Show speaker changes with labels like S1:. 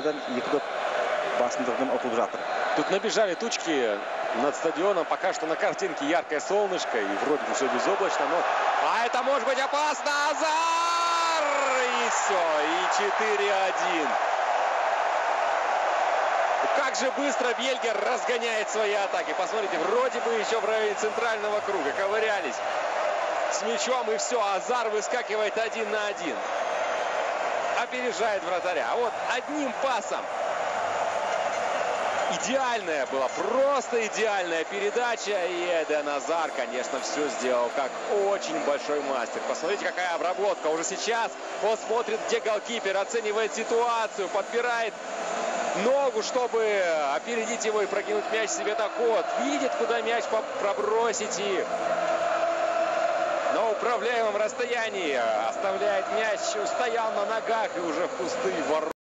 S1: бельгиядан екі доп басымдығымен ұтылып жатыр
S2: Тут набежали тучки над стадионом. Пока что на картинке яркое солнышко. И вроде бы все безоблачно. Но... А это может быть опасно. Азар! И все. И 4-1. Как же быстро Бельгия разгоняет свои атаки. Посмотрите, вроде бы еще в районе центрального круга ковырялись с мячом. И все, Азар выскакивает один на один. Опережает вратаря. А вот одним пасом идеальная была, просто идеальная передача. И Эден Азар, конечно, все сделал как очень большой мастер. Посмотрите, какая обработка. Уже сейчас он смотрит, где голкипер, оценивает ситуацию, подбирает ногу, чтобы опередить его и прокинуть мяч себе на ход. Видит, куда мяч пробросить и управляемом расстоянии оставляет мяч. Стоял на ногах и уже в пустые ворота.